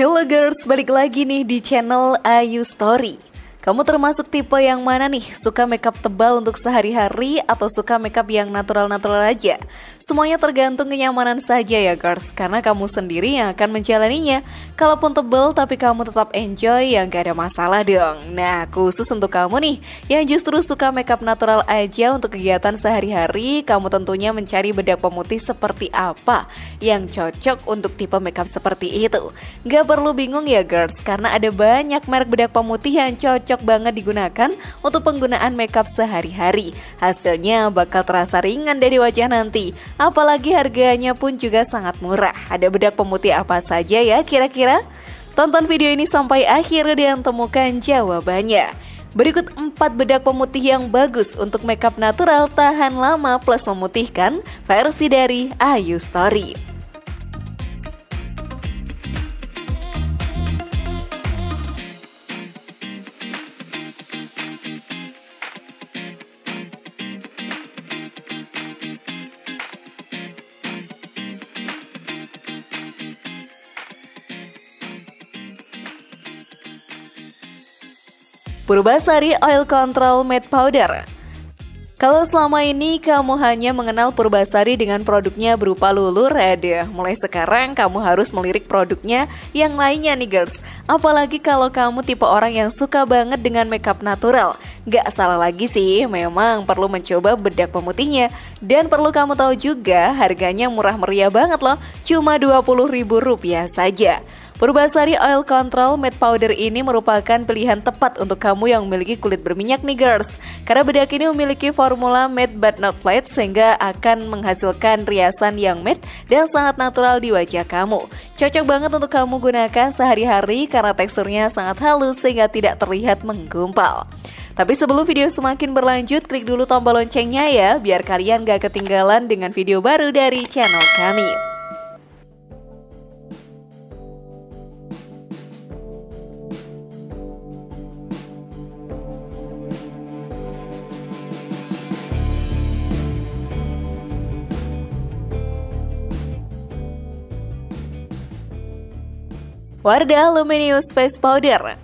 Hello girls, balik lagi nih di channel Ayu Story. Kamu termasuk tipe yang mana nih? Suka makeup tebal untuk sehari-hari atau suka makeup yang natural-natural aja? Semuanya tergantung kenyamanan saja ya girls, karena kamu sendiri yang akan menjalaninya. Kalaupun tebal tapi kamu tetap enjoy, ya gak ada masalah dong. Nah, khusus untuk kamu nih, yang justru suka makeup natural aja untuk kegiatan sehari-hari, kamu tentunya mencari bedak pemutih seperti apa yang cocok untuk tipe makeup seperti itu. Gak perlu bingung ya girls, karena ada banyak merek bedak pemutih yang cocok cocok banget digunakan untuk penggunaan makeup sehari-hari. Hasilnya bakal terasa ringan dari wajah nanti. Apalagi harganya pun juga sangat murah. Ada bedak pemutih apa saja ya kira-kira? Tonton video ini sampai akhir dan temukan jawabannya. Berikut 4 bedak pemutih yang bagus untuk makeup natural tahan lama plus memutihkan versi dari Ayu Story. Purbasari Oil Control Matte Powder kalau selama ini kamu hanya mengenal Purbasari dengan produknya berupa lulur, ada mulai sekarang kamu harus melirik produknya yang lainnya nih girls. Apalagi kalau kamu tipe orang yang suka banget dengan makeup natural. Gak salah lagi sih, memang perlu mencoba bedak pemutihnya. Dan perlu kamu tahu juga harganya murah meriah banget loh, cuma Rp20.000 saja. Purbasari Oil Control Matte Powder ini merupakan pilihan tepat untuk kamu yang memiliki kulit berminyak nih girls. Karena bedak ini memiliki formula matte but not flat sehingga akan menghasilkan riasan yang matte dan sangat natural di wajah kamu. Cocok banget untuk kamu gunakan sehari-hari karena teksturnya sangat halus sehingga tidak terlihat menggumpal. Tapi sebelum video semakin berlanjut, klik dulu tombol loncengnya ya, biar kalian gak ketinggalan dengan video baru dari channel kami. Wardah Luminous Face Powder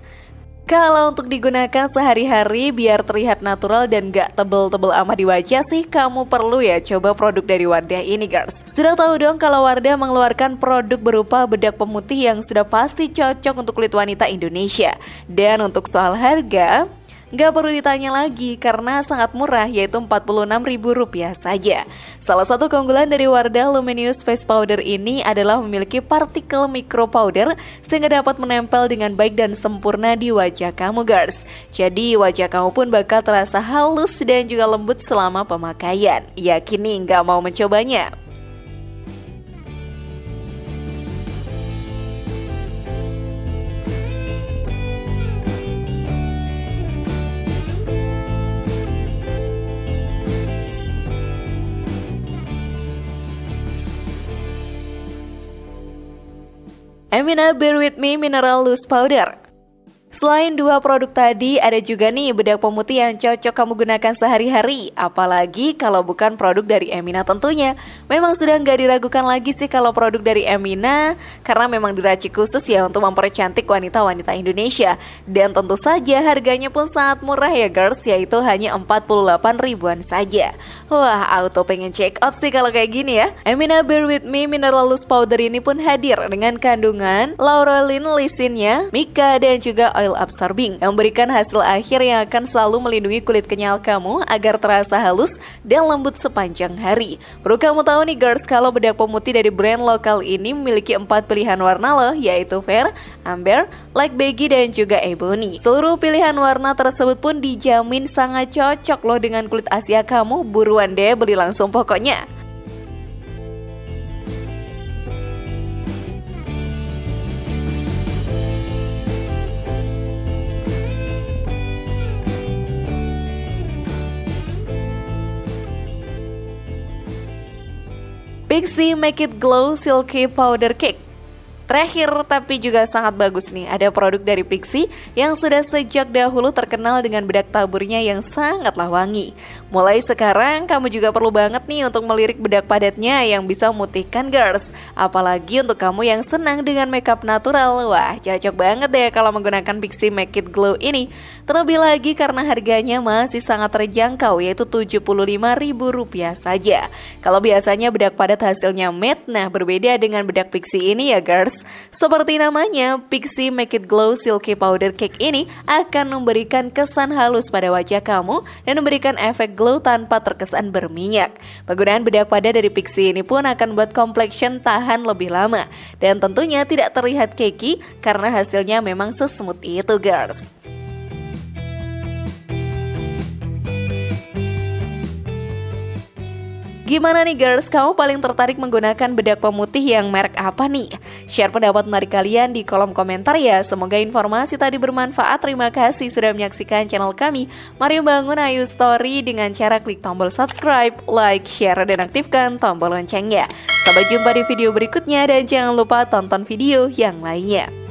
kalau untuk digunakan sehari-hari biar terlihat natural dan gak tebel-tebel amat di wajah sih kamu perlu ya coba produk dari Wardah ini guys. Sudah tahu dong kalau Wardah mengeluarkan produk berupa bedak pemutih yang sudah pasti cocok untuk kulit wanita Indonesia. Dan untuk soal harga, Gak perlu ditanya lagi karena sangat murah yaitu Rp46.000 saja. Salah satu keunggulan dari Wardah Luminous Face Powder ini adalah memiliki partikel micro powder sehingga dapat menempel dengan baik dan sempurna di wajah kamu guys. Jadi wajah kamu pun bakal terasa halus dan juga lembut selama pemakaian. Yakin nih gak mau mencobanya? Emina Bear With Me Mineral Loose Powder Selain dua produk tadi, ada juga nih bedak pemutih yang cocok kamu gunakan sehari-hari. Apalagi kalau bukan produk dari Emina tentunya. Memang sudah nggak diragukan lagi sih kalau produk dari Emina, karena memang diracik khusus ya untuk mempercantik wanita-wanita Indonesia. Dan tentu saja harganya pun sangat murah ya girls, yaitu hanya 48 ribuan saja. Wah, auto pengen check out sih kalau kayak gini ya. Emina Bear With Me Mineral Loose Powder ini pun hadir dengan kandungan laurelin, lisinnya, mika, dan juga oil oil absorbing yang memberikan hasil akhir yang akan selalu melindungi kulit kenyal kamu agar terasa halus dan lembut sepanjang hari. Perlu kamu tahu nih girls kalau bedak pemutih dari brand lokal ini memiliki empat pilihan warna loh yaitu fair, amber, light beige dan juga ebony. Seluruh pilihan warna tersebut pun dijamin sangat cocok loh dengan kulit Asia kamu. Buruan deh beli langsung pokoknya. Pixie Make It Glow Silky Powder Cake Terakhir tapi juga sangat bagus nih, ada produk dari Pixi yang sudah sejak dahulu terkenal dengan bedak taburnya yang sangatlah wangi. Mulai sekarang kamu juga perlu banget nih untuk melirik bedak padatnya yang bisa memutihkan girls. Apalagi untuk kamu yang senang dengan makeup natural, wah cocok banget deh kalau menggunakan Pixi Make It Glow ini. Terlebih lagi karena harganya masih sangat terjangkau yaitu Rp75.000 saja. Kalau biasanya bedak padat hasilnya matte, nah berbeda dengan bedak Pixi ini ya girls. Seperti namanya, Pixie Make It Glow Silky Powder Cake ini akan memberikan kesan halus pada wajah kamu dan memberikan efek glow tanpa terkesan berminyak. Penggunaan bedak pada dari Pixie ini pun akan buat complexion tahan lebih lama dan tentunya tidak terlihat cakey karena hasilnya memang sesmooth itu girls. Gimana nih girls, kamu paling tertarik menggunakan bedak pemutih yang merek apa nih? Share pendapat menarik kalian di kolom komentar ya. Semoga informasi tadi bermanfaat. Terima kasih sudah menyaksikan channel kami. Mari bangun Ayu Story dengan cara klik tombol subscribe, like, share, dan aktifkan tombol loncengnya. Sampai jumpa di video berikutnya dan jangan lupa tonton video yang lainnya.